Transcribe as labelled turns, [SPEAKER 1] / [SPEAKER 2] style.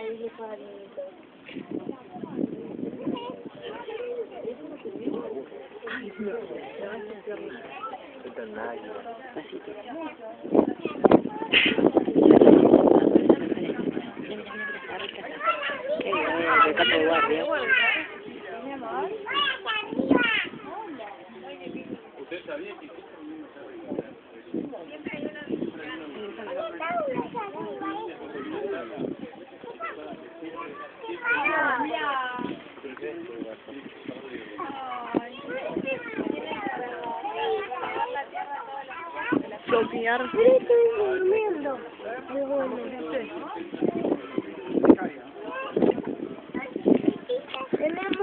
[SPEAKER 1] Juanito.
[SPEAKER 2] Ay, no. No vas a hacer nada.
[SPEAKER 3] Esto es nadie.
[SPEAKER 2] Pasito. Qué Bloquear.